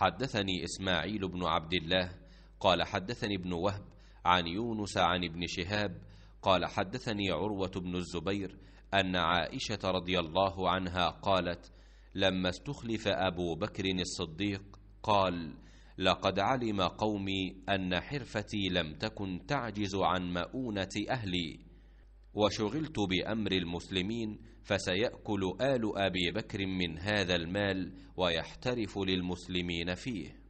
حدثني إسماعيل بن عبد الله قال حدثني ابن وهب عن يونس عن ابن شهاب قال حدثني عروة بن الزبير أن عائشة رضي الله عنها قالت لما استخلف أبو بكر الصديق قال لقد علم قومي أن حرفتي لم تكن تعجز عن مؤونة أهلي وشغلت بأمر المسلمين فسيأكل آل أبي بكر من هذا المال ويحترف للمسلمين فيه.